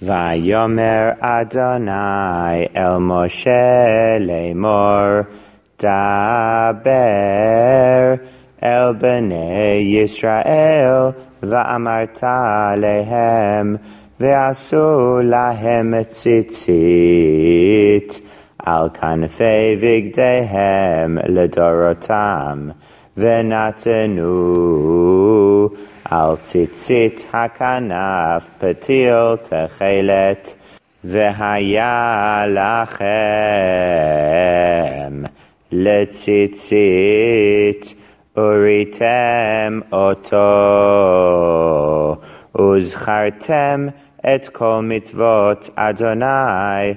Vayomer Adonai El Moshe Lemor Daber El Bnei Yisrael Va'amarta Lehem Ve'asu Lahem Tzitzit Al Kanfei Vigdehem Ledorotam Ve'natenu Al Tzitzit Hakanaf Petil Techelet Ve'haya Lachem. Letzitzit Uritem Oto. Uzchartem et kol mitzvot Adonai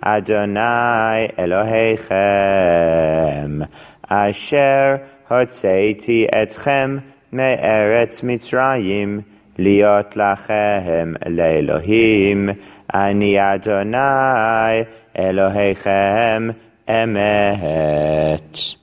אדוני אלוהיכם, אשר הוצאתי אתכם מארץ מצרים, להיות לכם לאלוהים, אני אדוני אלוהיכם אמת.